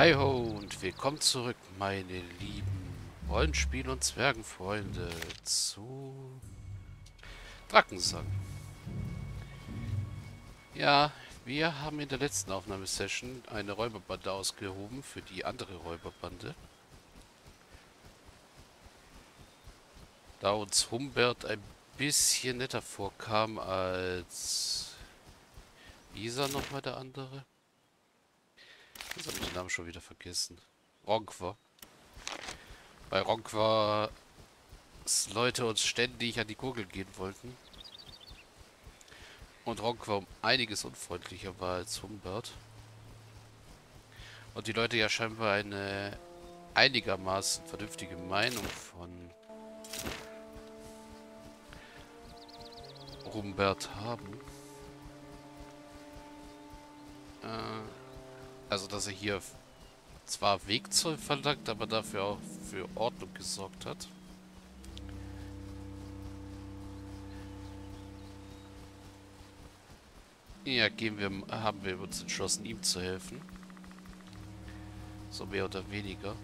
Hi ho und willkommen zurück, meine lieben Rollenspiel- und Zwergenfreunde zu Drakensang. Ja, wir haben in der letzten Aufnahmesession eine Räuberbande ausgehoben für die andere Räuberbande. Da uns Humbert ein bisschen netter vorkam als... Er nochmal der andere? Jetzt habe ich den Namen schon wieder vergessen. Ronkwa. Bei Ronkwa Leute uns ständig an die Gurgel gehen wollten. Und Ronkwa um einiges unfreundlicher war als Humbert. Und die Leute ja scheinbar eine einigermaßen vernünftige Meinung von Humbert haben. Äh, also, dass er hier zwar Wegzoll verlangt, aber dafür auch für Ordnung gesorgt hat. Ja, gehen wir, haben wir uns entschlossen, ihm zu helfen. So mehr oder weniger.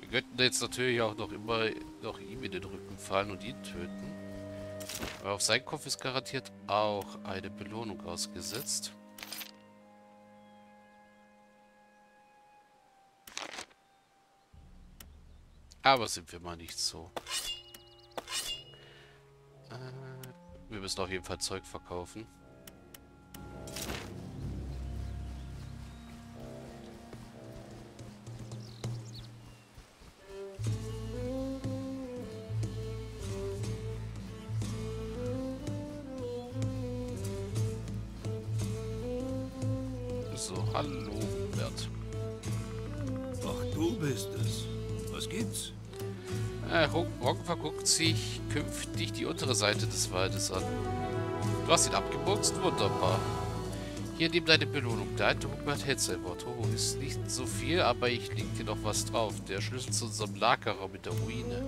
Wir könnten jetzt natürlich auch noch immer noch ihm in den Rücken fallen und ihn töten. Aber auf seinen Kopf ist garantiert auch eine Belohnung ausgesetzt. Aber sind wir mal nicht so. Äh, wir müssen auf jeden Fall Zeug verkaufen. So, hallo, Bert. Ach, du bist es. Was gibt's? Äh, Roggen verguckt sich künftig die untere Seite des Waldes an. Du hast ihn abgemurkst? Wunderbar. Hier nimm deine Belohnung. Der alte Hugbert hält sein Wort. Oh, ist nicht so viel, aber ich leg dir noch was drauf. Der Schlüssel zu unserem Lagerraum mit der Ruine.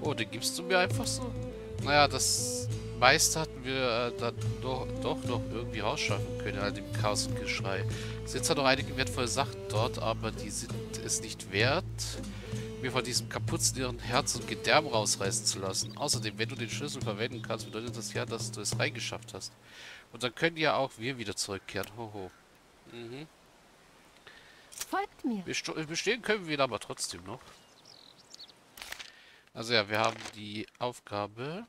Oh, den gibst du mir einfach so? Naja, das meiste hatten wir äh, dann doch, doch noch irgendwie rausschaffen können an dem Chaos und Geschrei. Es sind zwar noch einige wertvolle Sachen dort, aber die sind es nicht wert, mir von diesem kaputten Herz und Gedärm rausreißen zu lassen. Außerdem, wenn du den Schlüssel verwenden kannst, bedeutet das ja, dass du es reingeschafft hast. Und dann können ja auch wir wieder zurückkehren. Hoho. Mhm. Folgt mir. Best bestehen können wir aber trotzdem noch. Also ja, wir haben die Aufgabe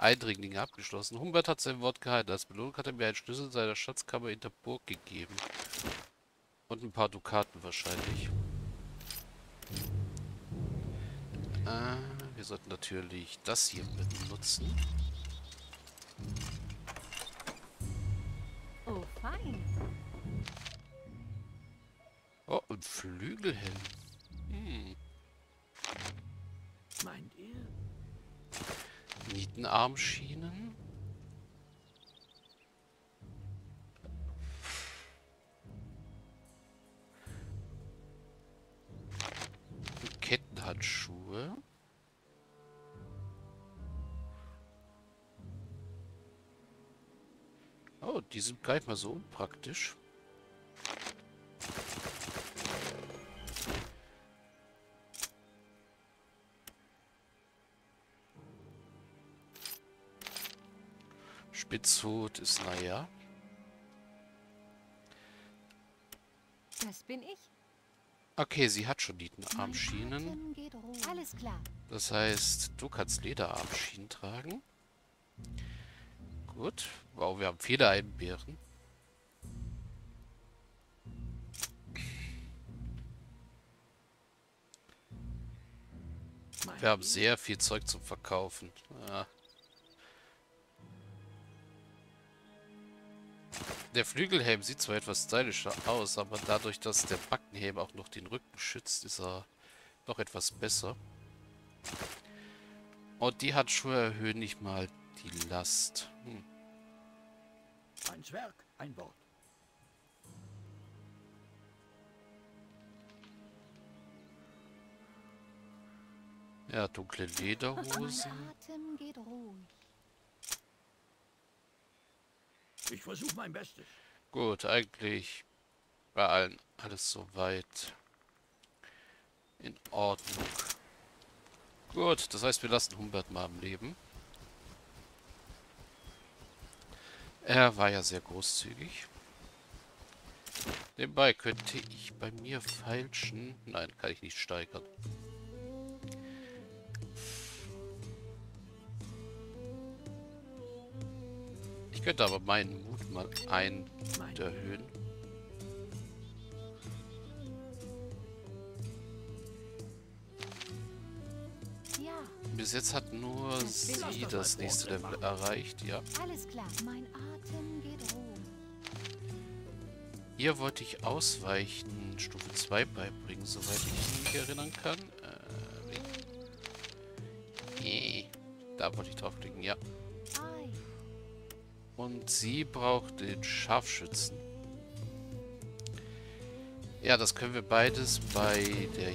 Eindringlinge abgeschlossen. Humbert hat sein Wort gehalten. Als Belohnung hat er mir einen Schlüssel seiner Schatzkammer in der Burg gegeben. Und ein paar Dukaten wahrscheinlich. Äh, wir sollten natürlich das hier benutzen. Oh, fein. Oh, und Flügelhelm. Hm. Meint ihr? Nietenarmschienen. Kettenhandschuhe. Oh, die sind gar nicht mal so unpraktisch. Spitzhut ist naja. Das bin ich. Okay, sie hat schon Nietenarmschienen. Alles klar. Das heißt, du kannst Lederarmschienen tragen. Gut. Wow, wir haben viele Einbeeren. Wir haben sehr viel Zeug zum Verkaufen. Ja. Der Flügelhelm sieht zwar etwas stylischer aus, aber dadurch, dass der Backenhelm auch noch den Rücken schützt, ist er noch etwas besser. Und die Handschuhe erhöhen nicht mal die Last. Hm. Ein Zwerg, ein Wort. Ja, dunkle Lederhosen. Atem geht ruhig. Ich versuche mein Bestes. Gut, eigentlich bei allen alles soweit in Ordnung. Gut, das heißt, wir lassen Humbert mal am Leben. Er war ja sehr großzügig. Nebenbei könnte ich bei mir feilschen. Nein, kann ich nicht steigern. Ich könnte aber meinen Mut mal ein erhöhen. Ja, Bis jetzt hat nur sie das nächste Level erreicht, ja. alles klar. Mein Atem geht. Ihr wollte ich ausweichen, Stufe 2 beibringen, soweit ich mich erinnern kann. Äh, nee. Da wollte ich draufklicken, ja. Und sie braucht den Scharfschützen. Ja, das können wir beides bei der...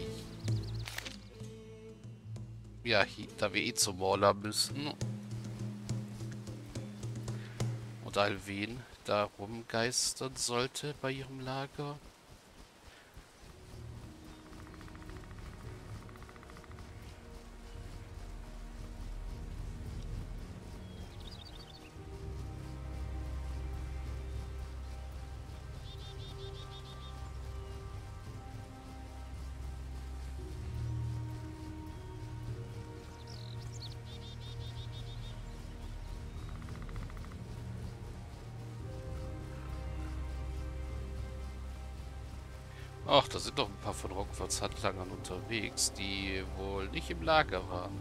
Ja, da wir eh zum Mauler müssen. Und Alven da rumgeistern sollte bei ihrem Lager. Ach, da sind doch ein paar von Rockfords Handlangern unterwegs, die wohl nicht im Lager waren.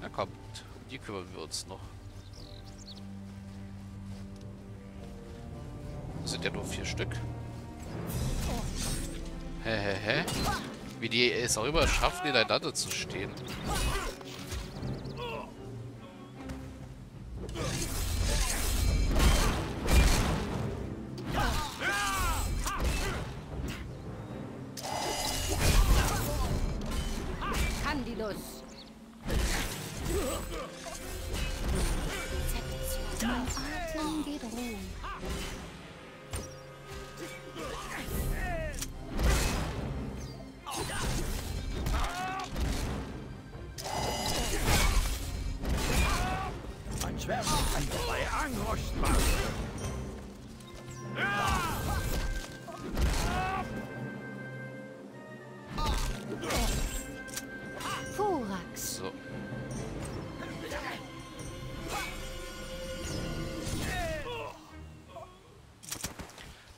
Na kommt, um die kümmern wir uns noch. Das sind ja nur vier Stück. Hä, hä, hä? Wie die es auch immer schaffen, ineinander zu stehen. Atem geht Ruhe.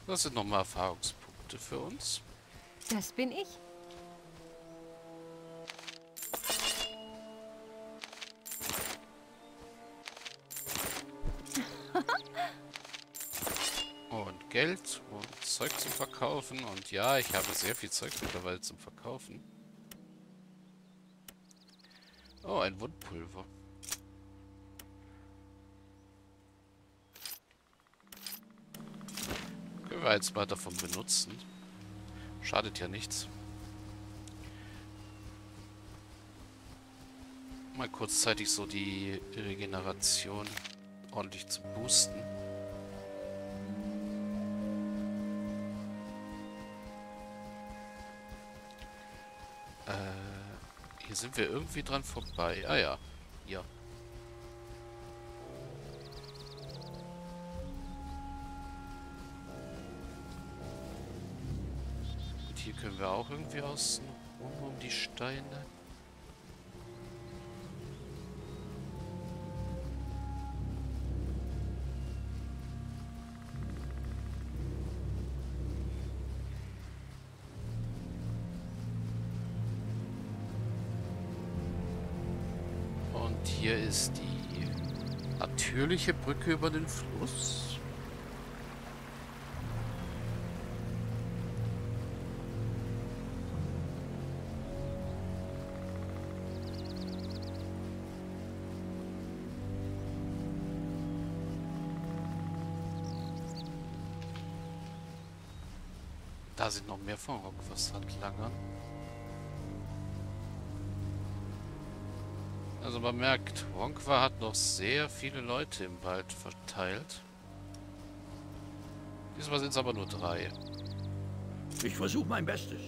Das sind nochmal Erfahrungspunkte für uns. Das bin ich. Und Geld und Zeug zum Verkaufen. Und ja, ich habe sehr viel Zeug mittlerweile zum Verkaufen. Oh, ein Wundpulver. Wir jetzt mal davon benutzen. Schadet ja nichts. Mal kurzzeitig so die Regeneration ordentlich zu boosten. Äh, hier sind wir irgendwie dran vorbei. Ah ja, hier. Hier können wir auch irgendwie außen rum um die Steine. Und hier ist die natürliche Brücke über den Fluss. Da sind noch mehr von Rockwasserlangern. Also man merkt, Wonkwa hat noch sehr viele Leute im Wald verteilt. Diesmal sind es aber nur drei. Ich versuche mein Bestes.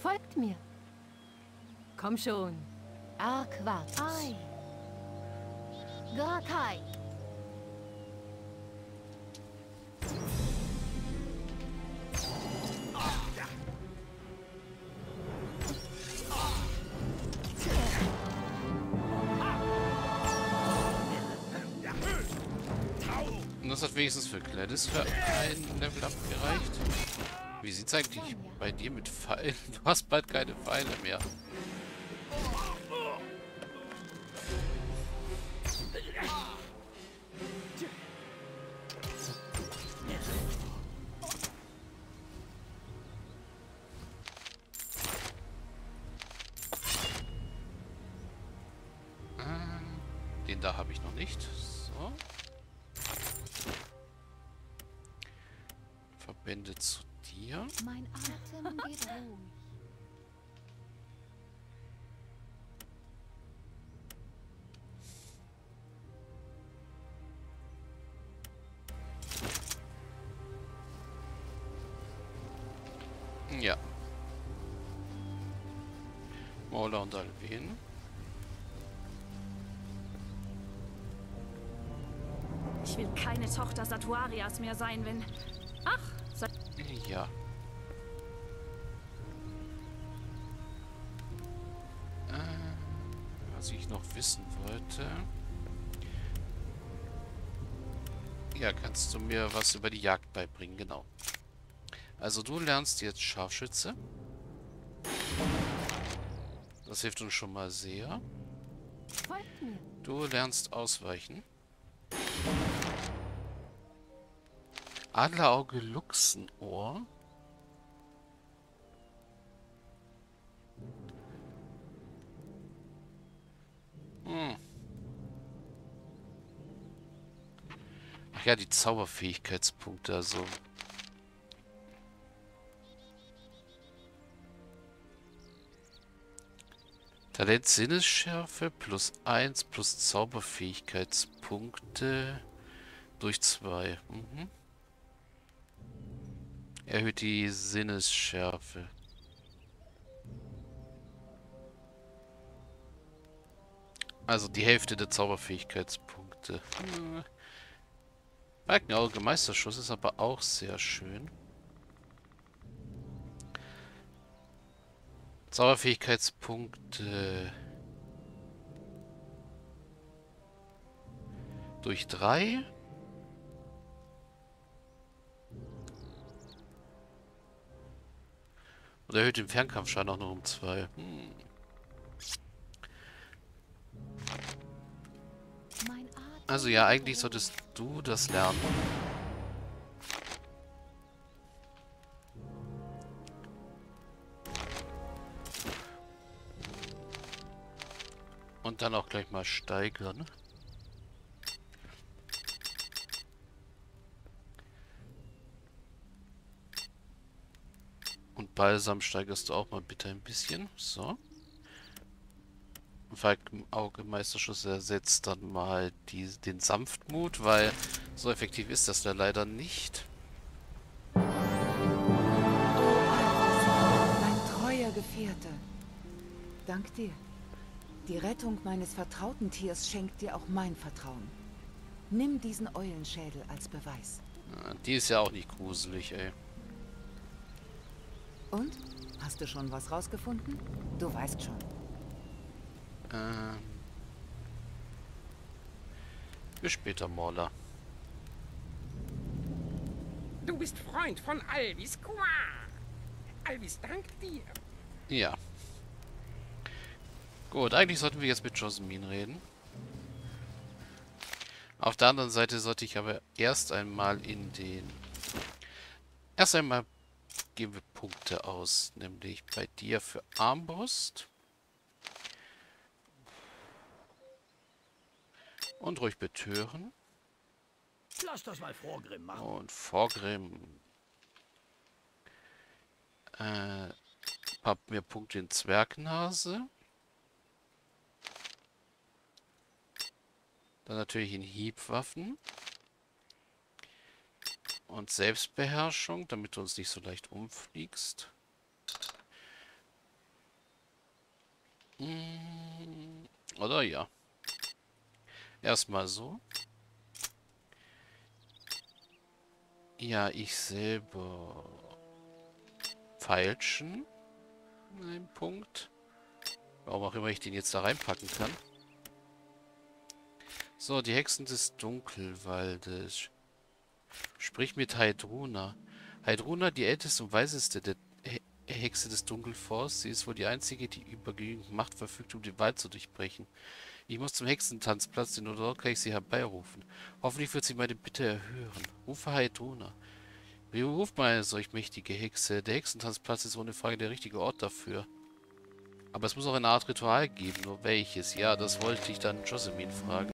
Folgt mir. Komm schon. Arquat. Ei. Grakai. Und das hat wenigstens für Gladys für ein Level up gereicht. Wie sieht's eigentlich bei dir mit Pfeilen? Du hast bald keine Pfeile mehr. Ähm, Den da habe ich noch nicht. So. Verbände zu dir. Mein Atem geht ruhig. Ja. Mauler und Alven. Ich will keine Tochter Satuarias mehr sein, wenn... Ach, Ja. Äh, was ich noch wissen wollte. Ja, kannst du mir was über die Jagd beibringen? Genau. Also du lernst jetzt Scharfschütze. Das hilft uns schon mal sehr. Du lernst ausweichen. Adlerauge Luchsenohr. Hm. Ach ja, die Zauberfähigkeitspunkte, also. Talent Sinnesschärfe plus 1 plus Zauberfähigkeitspunkte durch 2. Mhm. Erhöht die Sinnesschärfe. Also die Hälfte der Zauberfähigkeitspunkte. Hm. Balkenauge Meisterschuss ist aber auch sehr schön. Zauberfähigkeitspunkte durch 3. Erhöht den Fernkampfschaden auch noch um 2. Hm. Also ja, eigentlich solltest du das lernen. Und dann auch gleich mal steigern. Balsam steigerst du auch mal bitte ein bisschen. So. Auge Meisterschuss ersetzt dann mal die, den Sanftmut, weil so effektiv ist das da leider nicht. Mein treuer Gefährte. Dank dir. Die Rettung meines vertrauten Tiers schenkt dir auch mein Vertrauen. Nimm diesen Eulenschädel als Beweis. Die ist ja auch nicht gruselig, ey. Und? Hast du schon was rausgefunden? Du weißt schon. Ähm. Bis später, Morla. Du bist Freund von Alvis Qua. Alvis dankt dir. Ja. Gut, eigentlich sollten wir jetzt mit Josemin reden. Auf der anderen Seite sollte ich aber erst einmal in den... Erst einmal geben wir Punkte aus, nämlich bei dir für Armbrust. Und ruhig betören. Lass das mal Vorgrimm machen. Und Vorgrim. Äh, hab mir Punkte in Zwergnase. Dann natürlich in Hiebwaffen. Und Selbstbeherrschung, damit du uns nicht so leicht umfliegst. Hm, Oder ja. Erstmal so. Ja, ich selber. Feilschen. Ein Punkt. Warum auch immer ich den jetzt da reinpacken kann. So, die Hexen des Dunkelwaldes. Sprich mit Heidruna. Heidruna, die älteste und weiseste der He Hexe des Dunkelforsts. Sie ist wohl die einzige, die über genügend Macht verfügt, um den Wald zu durchbrechen. Ich muss zum Hexentanzplatz, denn nur dort kann ich sie herbeirufen. Hoffentlich wird sie meine Bitte erhören. Rufe Heidruna. Wie ruft man eine solch mächtige Hexe? Der Hexentanzplatz ist ohne Frage der richtige Ort dafür. Aber es muss auch eine Art Ritual geben, nur welches? Ja, das wollte ich dann Josemin fragen.